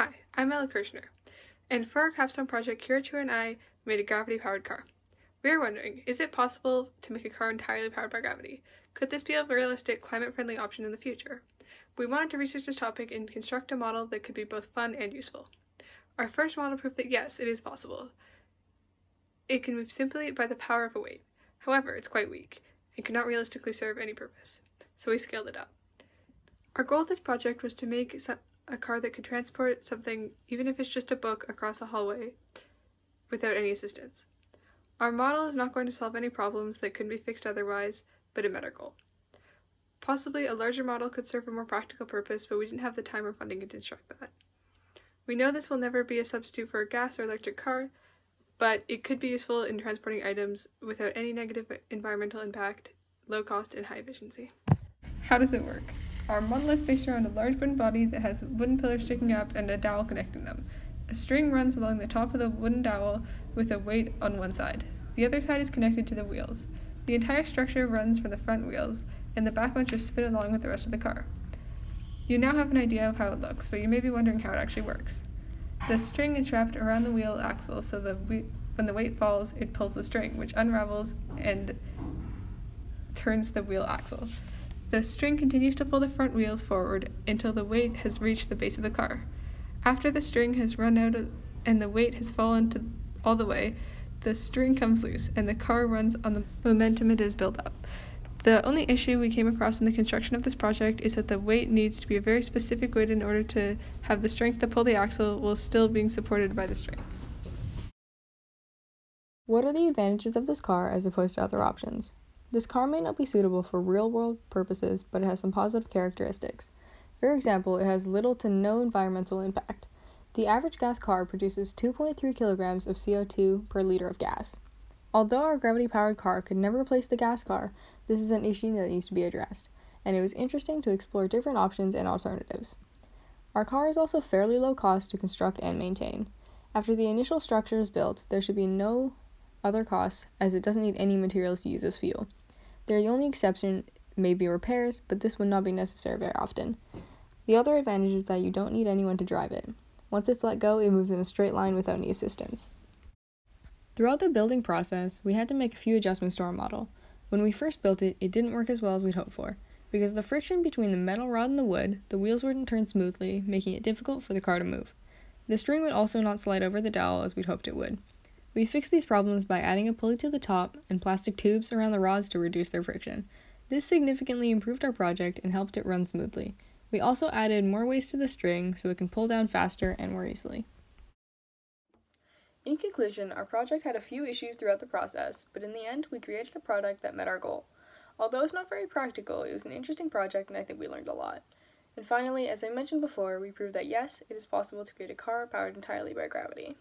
Hi, I'm Ella Kirshner, and for our capstone project, Kira and I made a gravity-powered car. We are wondering, is it possible to make a car entirely powered by gravity? Could this be a realistic, climate-friendly option in the future? We wanted to research this topic and construct a model that could be both fun and useful. Our first model proved that yes, it is possible. It can move simply by the power of a weight. However, it's quite weak and could not realistically serve any purpose, so we scaled it up. Our goal with this project was to make a car that could transport something, even if it's just a book, across a hallway without any assistance. Our model is not going to solve any problems that couldn't be fixed otherwise, but our goal. Possibly a larger model could serve a more practical purpose, but we didn't have the time or funding to construct that. We know this will never be a substitute for a gas or electric car, but it could be useful in transporting items without any negative environmental impact, low cost, and high efficiency. How does it work? Our model is based around a large wooden body that has wooden pillars sticking up and a dowel connecting them. A string runs along the top of the wooden dowel with a weight on one side. The other side is connected to the wheels. The entire structure runs from the front wheels, and the back ones just spin along with the rest of the car. You now have an idea of how it looks, but you may be wondering how it actually works. The string is wrapped around the wheel axle so that when the weight falls, it pulls the string, which unravels and turns the wheel axle. The string continues to pull the front wheels forward until the weight has reached the base of the car. After the string has run out and the weight has fallen to all the way, the string comes loose and the car runs on the momentum it has built up. The only issue we came across in the construction of this project is that the weight needs to be a very specific weight in order to have the strength to pull the axle while still being supported by the string. What are the advantages of this car as opposed to other options? This car may not be suitable for real world purposes, but it has some positive characteristics. For example, it has little to no environmental impact. The average gas car produces 2.3 kilograms of CO2 per liter of gas. Although our gravity powered car could never replace the gas car, this is an issue that needs to be addressed, and it was interesting to explore different options and alternatives. Our car is also fairly low cost to construct and maintain. After the initial structure is built, there should be no other costs as it doesn't need any materials to use as fuel. The only exception may be repairs, but this would not be necessary very often. The other advantage is that you don't need anyone to drive it. Once it's let go, it moves in a straight line without any assistance. Throughout the building process, we had to make a few adjustments to our model. When we first built it, it didn't work as well as we'd hoped for. Because the friction between the metal rod and the wood, the wheels wouldn't turn smoothly, making it difficult for the car to move. The string would also not slide over the dowel as we'd hoped it would. We fixed these problems by adding a pulley to the top and plastic tubes around the rods to reduce their friction. This significantly improved our project and helped it run smoothly. We also added more weights to the string so it can pull down faster and more easily. In conclusion, our project had a few issues throughout the process, but in the end, we created a product that met our goal. Although it's not very practical, it was an interesting project and I think we learned a lot. And finally, as I mentioned before, we proved that yes, it is possible to create a car powered entirely by gravity.